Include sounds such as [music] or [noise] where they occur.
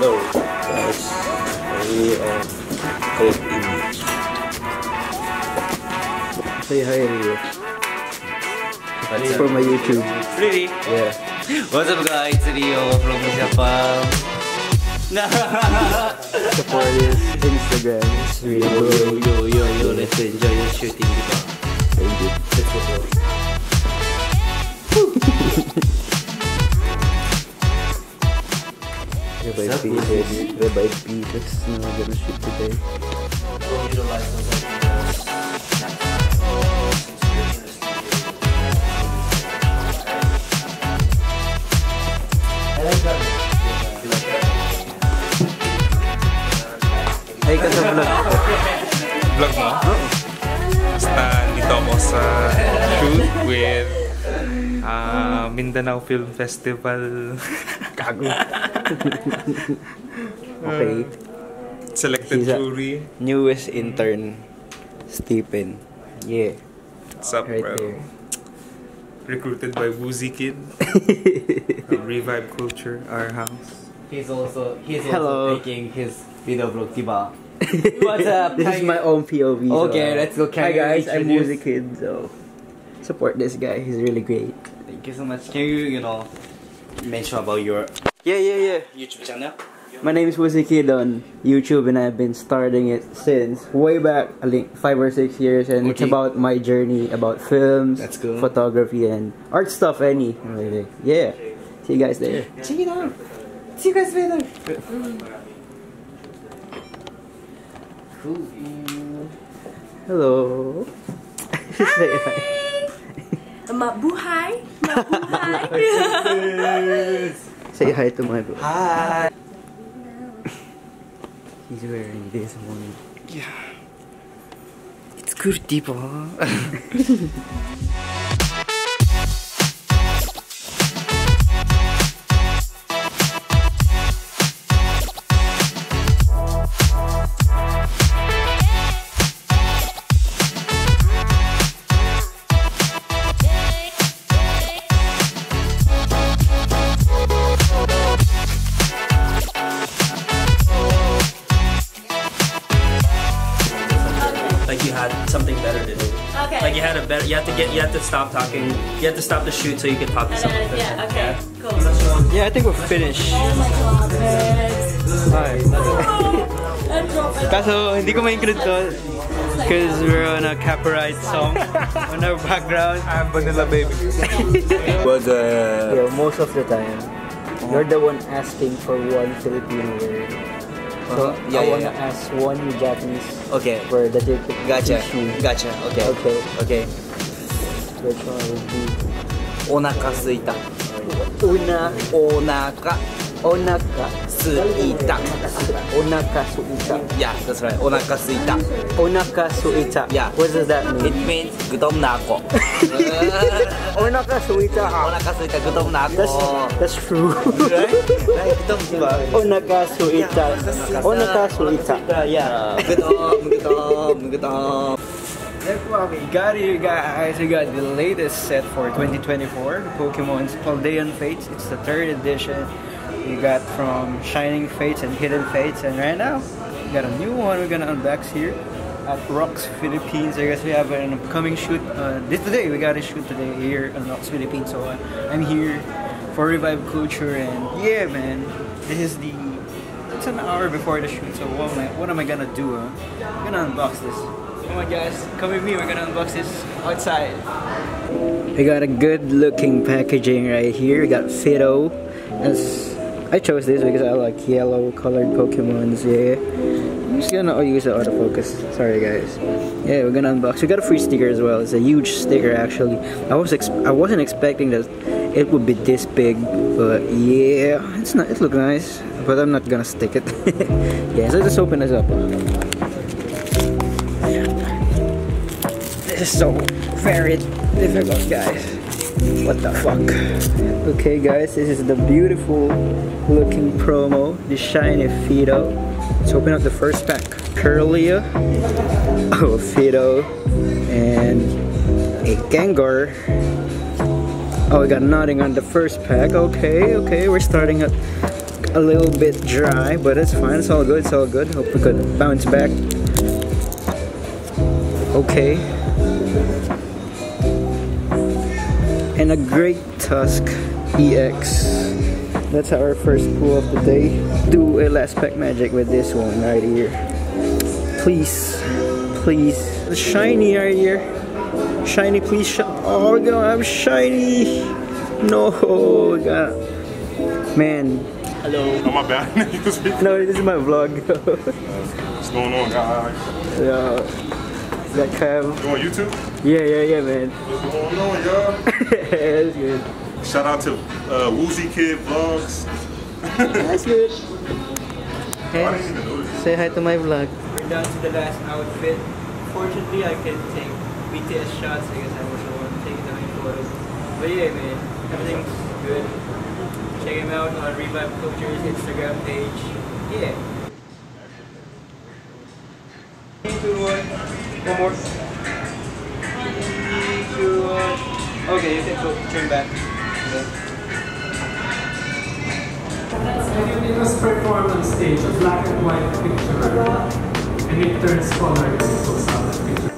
Hello, guys. We are Clip Image. Say hi, Rio. It's for my YouTube. Really? Yeah. What's up guys? It's Rio from Japan. [laughs] Support his Instagram. Yo, yo, yo, yo, let's enjoy the shooting diba? Thank you. Let's go bro. [laughs] Revive pieces. Revive pieces. No, I'm gonna shoot today. Ay, ka sa vlog. vlog mo? Basta dito ako sa shoot with uh, Mindanao Film Festival. [laughs] Kago. [laughs] Okay. Selected He's jury. Newest intern. Stephen. Yeah. What's up, Right bro? there. Recruited by Woozy Kid. [laughs] Revibe Culture, our house. He's also he's Hello. also making his video vlog diba? [laughs] What's up? this is my own POV. so, Okay, uh, let's go. Can Hi guys, I'm introduce- Music Kid, so support this guy. He's really great. Thank you so much. Can you you know mention about your Yeah, yeah, yeah. YouTube channel? My name is Woozy Kid on YouTube, and I've been starting it since way back, I think five or six years, and it's about my journey about films, That's cool. photography, and art stuff. Any, really. yeah. See you guys there. Check it out. See you guys later. Hello. Say [laughs] hi. Mabuhay! Say hi to my bro. Hi. He's wearing this one. It's good, diba? Stop talking. You have to stop the shoot so you can talk to someone. then, yeah, okay, cool. Yeah, I think we're finished. Oh my god, Hi. And drop it. Kaso, hindi ko ma-include to because we're on a copyright song [laughs] on our background. I'm Vanilla Baby. [laughs] But, uh... Yo, most of the time, you're the one asking for one Filipino word. So, Uh-huh. Yeah, I yeah, wanna yeah. ask one Japanese Okay. word that you could Gotcha. teach me. Gotcha. Okay. Okay. Okay. お腹すいたおなお腹お腹すいたお腹すいた Yeah, that's right お腹すいたお腹すいた Yeah What does that mean? It means お腹すいたお腹すいた That's, true. Right? お腹すいたお腹すいた Yeah We got it, guys. We got the latest set for 2024, the Pokemon's Paldean Fates. It's the third edition. We got from Shining Fates and Hidden Fates, and right now we got a new one. We're gonna unbox here at Rocks Philippines. I guess we have an upcoming shoot. Uh, this today we got a shoot today here in Rocks Philippines. So uh, I'm here for Revibe Culture, and yeah, man, this is the. It's an hour before the shoot, so what am I, what am I gonna do? Huh? I'm gonna unbox this. Oh come on, guys, come with me. We're gonna unbox this outside. We got a good looking packaging right here. We got Fidough. As I chose this because I like yellow colored Pokemons. Yeah. I'm just gonna oh, use the autofocus. Sorry, guys. Yeah, we're gonna unbox. We got a free sticker as well. It's a huge sticker, actually. I was I wasn't expecting that it would be this big, but yeah, it's not. It looks nice, but I'm not gonna stick it. [laughs] yeah, so let's open this up. Is so very difficult, guys. What the fuck? Okay, guys, this is the beautiful looking promo, the shiny Fidough. Let's open up the first pack. Kirlia, [laughs] oh, Fidough, and a Gengar. Oh, we got nothing on the first pack. Okay, okay, we're starting at a little bit dry, but it's fine. It's all good. It's all good. Hope we could bounce back. Okay. And a great Tusk EX. That's our first pull of the day. Do a last pack magic with this one right here. Please, please. The shiny right here. Shiny, please. Sh oh, we're gonna have shiny. No, we got. Man, Oh my bad. [laughs] You can no, this is my vlog. [laughs] What's going on, guys? yeah, that Kev. You on YouTube? Yeah, yeah, yeah, man. What's going on, y'all? [laughs] That's good. Shout out to uh, Woozy Kid Vlogs. That's good. I Hey, didn't even say hi to my vlog. We're down to the last outfit. Fortunately, I can take BTS shots because I was the one taking the main photo. But yeah, man, everything's good. Check him out on Revibe Culture's Instagram page. Yeah. Three, two, one. One more. Turn back. Okay. It was performed on stage, a black and white picture, and it turns color into a solid picture.